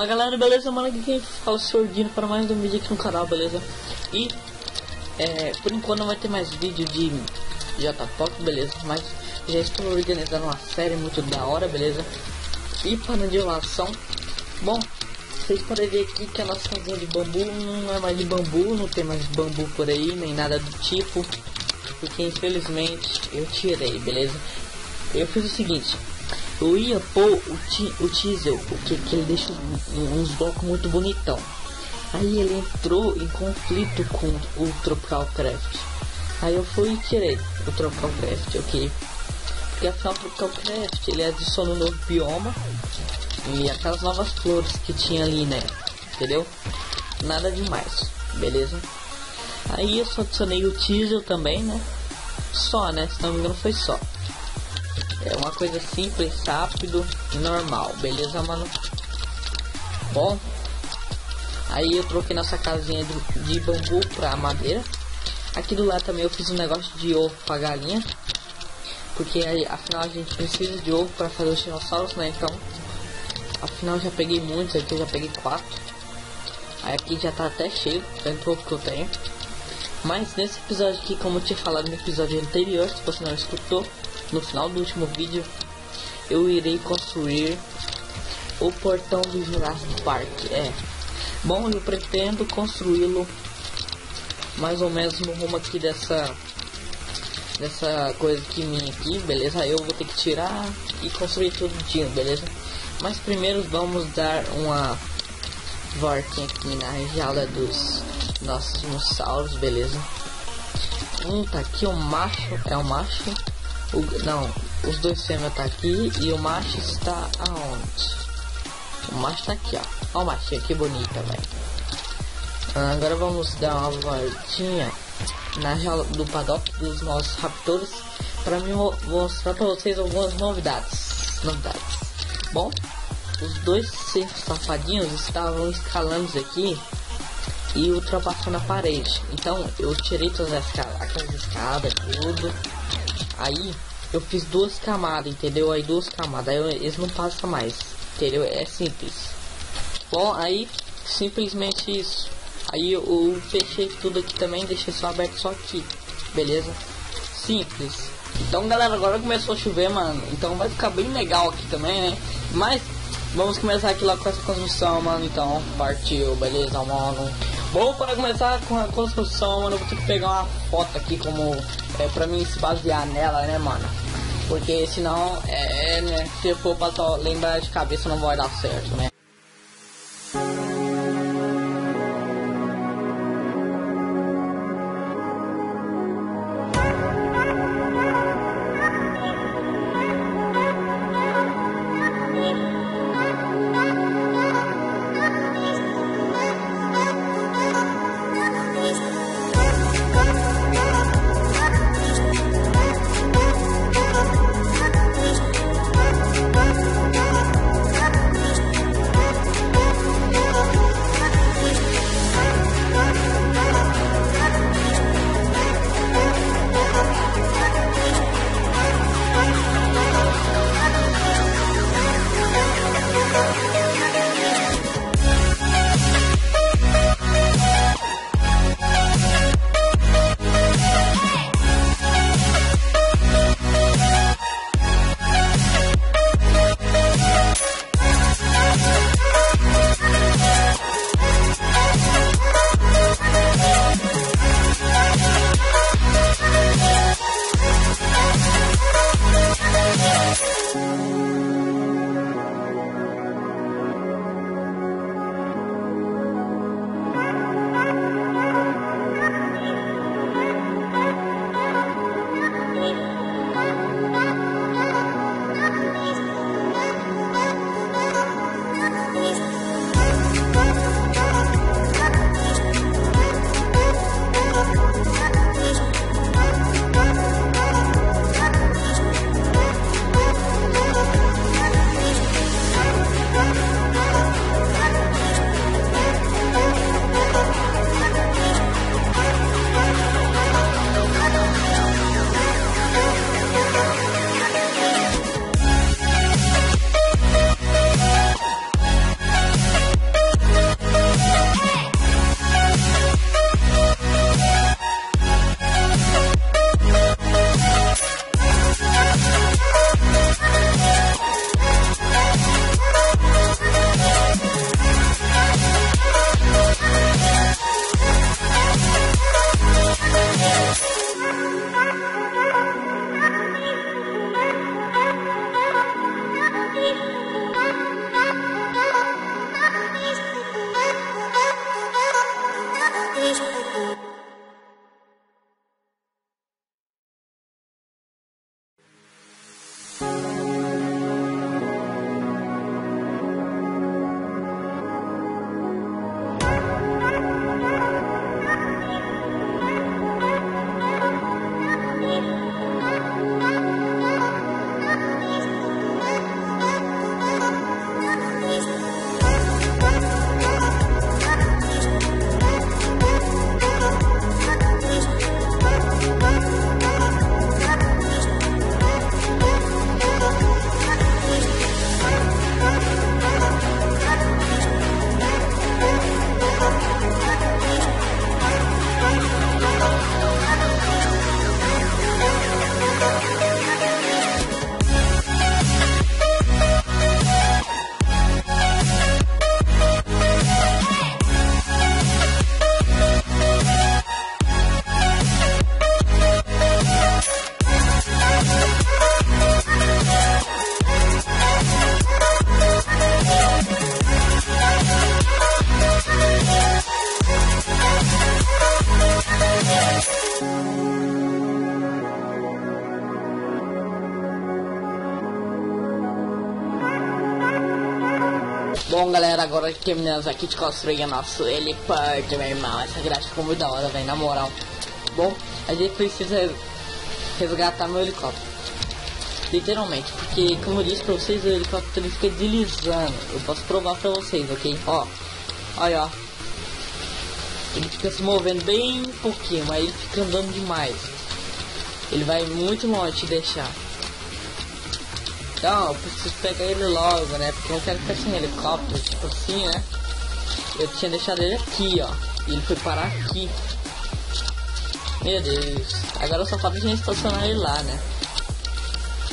Fala galera, beleza? Mano, aqui quem fala é Sordino para mais um vídeo aqui no canal, beleza? E é, por enquanto não vai ter mais vídeo de JPOC, beleza? Mas já estou organizando uma série muito da hora, beleza? E para de enrolação, bom, vocês podem ver aqui que a nossa casinha de bambu não é mais de bambu, não tem mais bambu por aí, nem nada do tipo, porque infelizmente eu tirei, beleza? Eu fiz o seguinte, eu ia pôr o, o Teasel, porque que ele deixa uns blocos muito bonitão. Aí ele entrou em conflito com o Tropical Craft. Aí eu fui e tirei o Tropical Craft, ok? Porque afinal o Tropical Craft ele adiciona um novo bioma e aquelas novas flores que tinha ali, né? Entendeu? Nada demais, beleza? Aí eu só adicionei o Teasel também, né? Só, né? Se não me engano foi só. É uma coisa simples, rápido e normal, beleza, mano? Bom, aí eu troquei nossa casinha de, de bambu pra madeira. Aqui do lado também eu fiz um negócio de ovo pra galinha. Porque afinal a gente precisa de ovo para fazer os dinossauros, né? Então, afinal já peguei muitos aqui, eu já peguei quatro. Aí aqui já tá até cheio, tanto ovo que eu tenho. Mas nesse episódio aqui, como eu tinha falado no episódio anterior, se você não escutou, no final do último vídeo eu irei construir o portão do Jurassic Park. É. Bom, eu pretendo construí-lo mais ou menos no rumo aqui dessa dessa coisa que minha aqui, beleza? Eu vou ter que tirar e construir tudo dia, beleza? Mas primeiro vamos dar uma voltinha aqui na região dos nossos dinossauros, beleza? Um tá aqui, o macho, é o macho. O, não, os dois fêmeas tá aqui e o macho está aonde? O macho tá aqui, ó. Ó o machinho, que bonita, velho. Ah, agora vamos dar uma voltinha na jaula do paddock dos nossos raptores para me mostrar para vocês algumas novidades. Novidades. Bom, os dois safadinhos estavam escalando aqui e ultrapassando a parede. Então eu tirei todas as aquelas escadas, tudo Aí eu fiz duas camadas, entendeu? Aí duas camadas, aí eu, eles não passam mais, entendeu? É simples. Bom, aí simplesmente isso. Aí eu, eu fechei tudo aqui também, deixei só aberto só aqui, beleza? Simples. Então galera, agora começou a chover, mano. Então vai ficar bem legal aqui também, né? Mas vamos começar aqui lá com essa construção, mano. Então partiu, beleza, mano. Bom, para começar com a construção, mano, eu vou ter que pegar uma foto aqui como é pra mim se basear nela, né, mano? Porque senão, é, é né, se for pra lembrar de cabeça não vai dar certo, né? Bom, galera, agora terminamos aqui de construir o nosso heliporto, meu irmão. Essa grade ficou muito da hora, velho, na moral. Bom, a gente precisa resgatar meu helicóptero. Literalmente, porque como eu disse pra vocês, o helicóptero ele fica deslizando. Eu posso provar pra vocês, ok? Ó, olha, ó. Ele fica se movendo bem pouquinho, mas ele fica andando demais. Ele vai muito longe deixar. Então, eu preciso pegar ele logo, né? Porque eu não quero ficar sem helicóptero, tipo assim, né? Eu tinha deixado ele aqui, ó. E ele foi parar aqui. Meu Deus. Agora só falta a gente estacionar ele lá, né?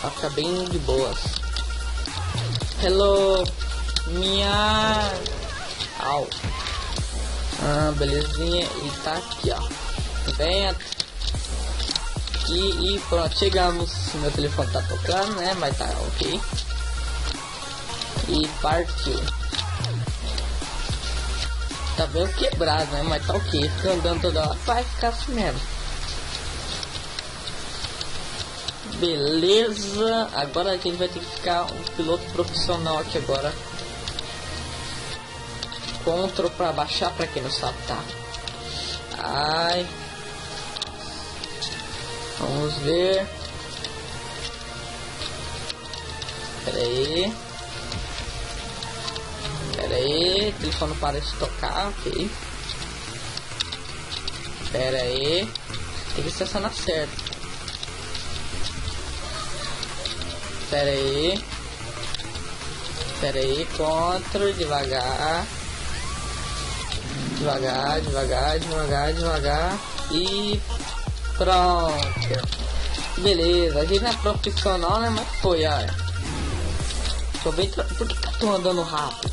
Pra ficar bem de boas. Hello. Minha... Au. Ah, belezinha. E tá aqui, ó. Venha e, e pronto, chegamos. Meu telefone tá tocando, né? Mas tá ok. E partiu. Tá bem quebrado, né? Mas tá ok. Fica andando toda hora. Vai ficar assim mesmo. Beleza. Agora a gente vai ter que ficar um piloto profissional aqui agora. Ctrl pra baixar pra quem não sabe, tá? Ai. Vamos ver. Pera aí. Pera aí. O telefone para de tocar, ok. Pera aí. Tem que estacionar certo. Pera aí. Pera aí. Contra, devagar. Devagar, devagar, devagar, devagar. E Pronto. Beleza, a gente não é profissional, né? Mas foi, olha. Tô bem tra... Por que, que eu tô andando rápido?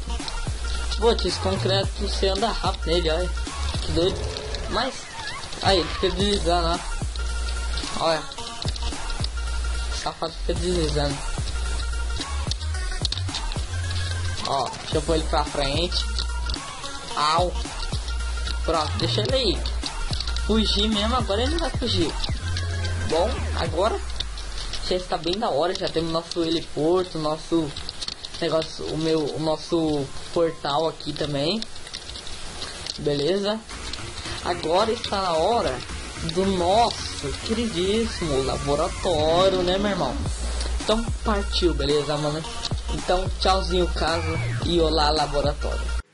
Esse concreto você anda rápido nele, olha. Que doido. Mas, aí, ele fica deslizando, ó. Olha. Safado fica deslizando. Ó, deixa eu pôr ele pra frente. Au. Pronto, deixa ele aí fugir mesmo, agora ele vai fugir. Bom, agora já está bem da hora, já temos nosso heliporto, nosso negócio, o meu, o nosso portal aqui também. Beleza? Agora está na hora do nosso queridíssimo laboratório, né, meu irmão? Então partiu, beleza, mano? Então, tchauzinho casa e olá laboratório.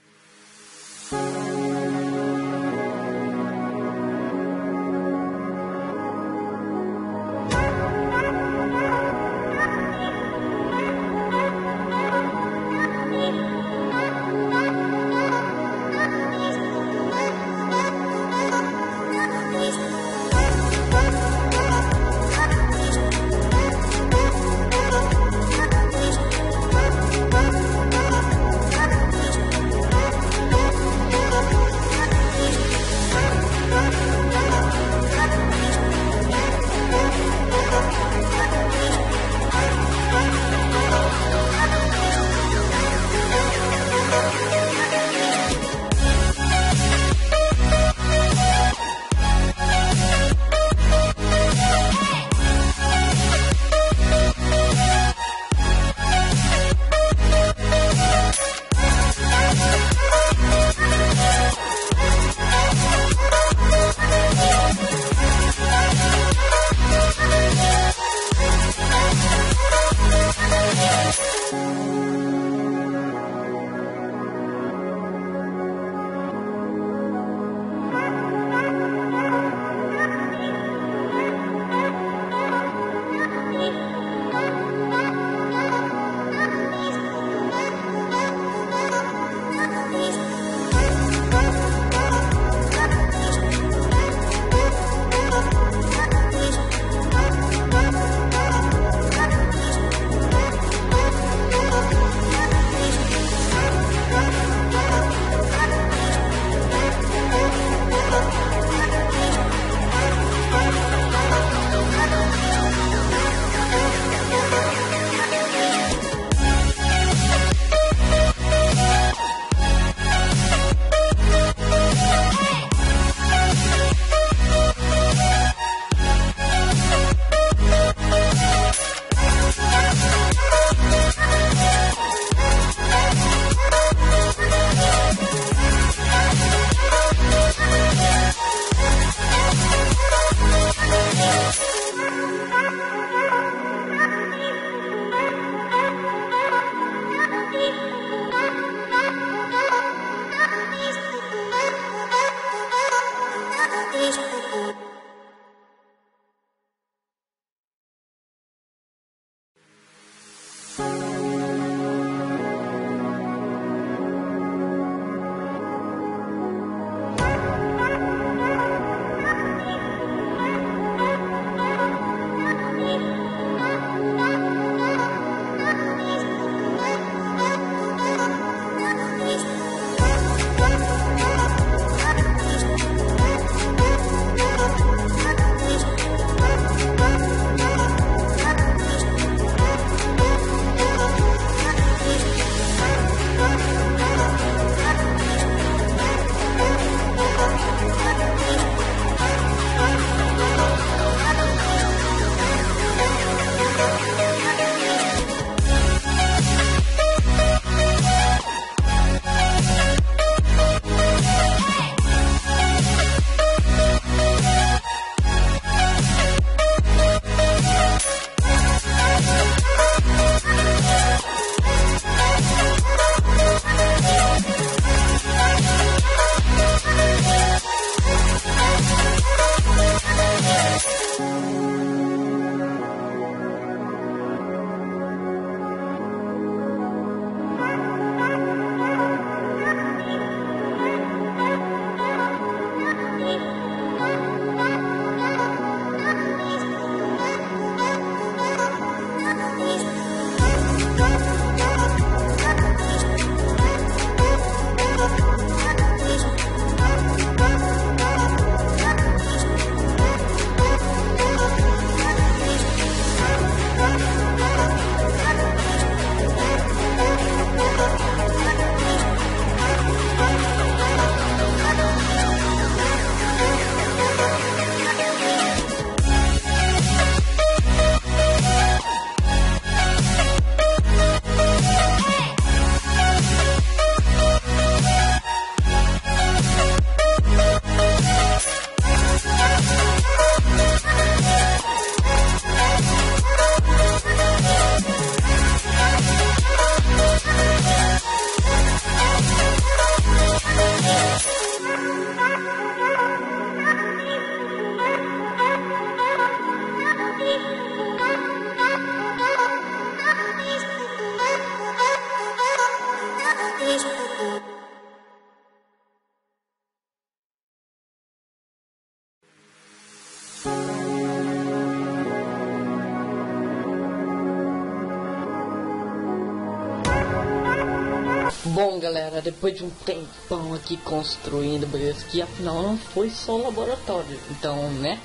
Bom galera, depois de um tempão aqui construindo, beleza? Que afinal não foi só laboratório, então né?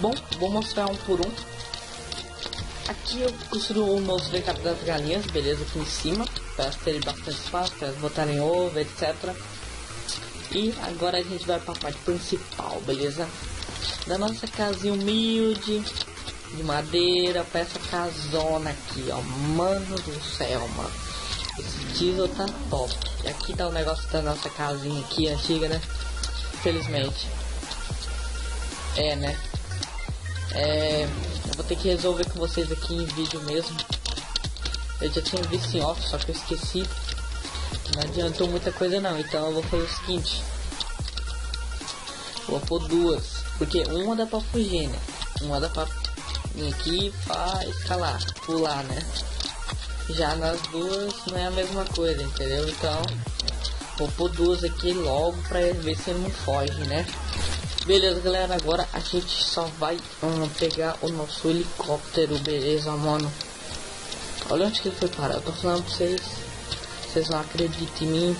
Bom, vou mostrar um por um. Aqui eu construo o nosso mercado das galinhas, beleza? Aqui em cima, para terem bastante espaço, para elas botarem ovo, etc. E agora a gente vai para a parte principal, beleza? Da nossa casinha humilde, de madeira, para essa casona aqui, ó. Mano do céu, mano. Esse diesel tá top. E aqui tá o negócio da nossa casinha aqui, antiga, né? Felizmente. É, né? É... Eu vou ter que resolver com vocês aqui em vídeo mesmo. Eu já tinha visto em off, só que eu esqueci. Não adiantou muita coisa não, então eu vou fazer o seguinte. Vou pôr duas. Porque uma dá pra fugir, né? Uma dá pra vir aqui pra escalar, pular, né? Já nas duas não é a mesma coisa, entendeu? Então, vou pôr duas aqui logo pra ver se ele não foge, né? Beleza, galera, agora a gente só vai um, pegar o nosso helicóptero, beleza, mano? Olha onde que ele foi parar, eu tô falando pra vocês, vocês não acreditam em mim.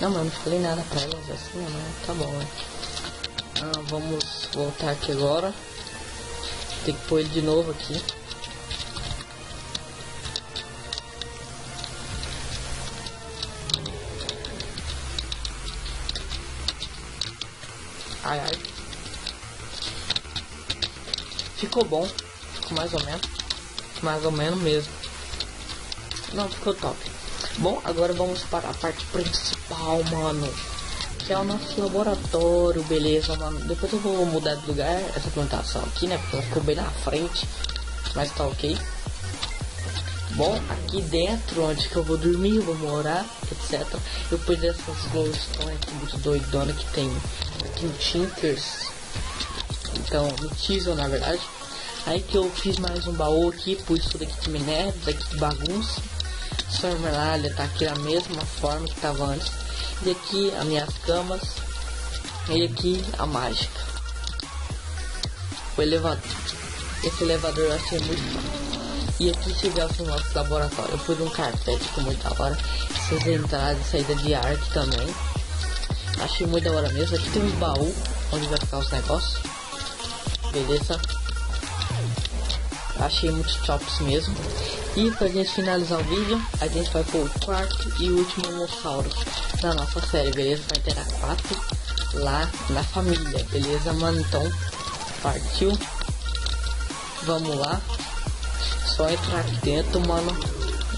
Não, mano, não falei nada pra elas assim, né? Tá bom, né? Ah, vamos voltar aqui agora. Tem que pôr ele de novo aqui. Ficou bom. Ficou mais ou menos. Mais ou menos mesmo. Não, ficou top. Bom, agora vamos para a parte principal, mano. Que é o nosso laboratório, beleza, mano. Depois eu vou mudar de lugar essa plantação aqui, né? Porque ela ficou bem na frente. Mas tá ok. Bom, aqui dentro, onde que eu vou dormir, vou morar, etc. Eu pus essas glowstone aqui muito doidona que tem aqui no Tinkers. Então, no Teasel, na verdade. Aí que eu fiz mais um baú aqui, pus tudo aqui de minério, daqui de bagunça. Só a merlalha tá aqui da mesma forma que tava antes. E aqui as minhas camas. E aqui a mágica. O elevador. Esse elevador eu achei muito e aqui chegamos no nosso laboratório. Eu pus um carpete com muito da hora. Essas entradas e saída de ar aqui também. Achei muito da hora mesmo. Aqui tem um baú onde vai ficar os negócios. Beleza? Achei muitos tops mesmo. E pra gente finalizar o vídeo, a gente vai pro quarto e último dinossauro da nossa série, beleza? Vai ter a quatro lá na família, beleza, mano? Então, partiu. Vamos lá. Só entrar aqui dentro, mano.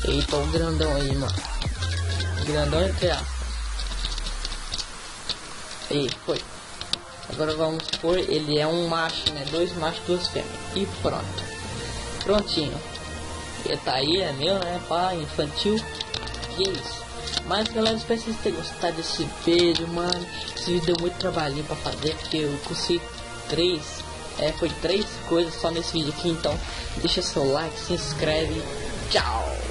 Eita, o grandão aí, mano. Grandão entre aspas. E foi. Agora vamos por ele é um macho, né? Dois machos, duas fêmeas. E pronto. Prontinho. E tá aí, é meu, né? Pá, infantil. E é isso. Mas galera, espero que vocês tenham gostado desse vídeo, mano. Esse vídeo deu muito trabalhinho pra fazer, porque eu consegui três é, foi três coisas só nesse vídeo aqui, então deixa seu like, se inscreve. Tchau!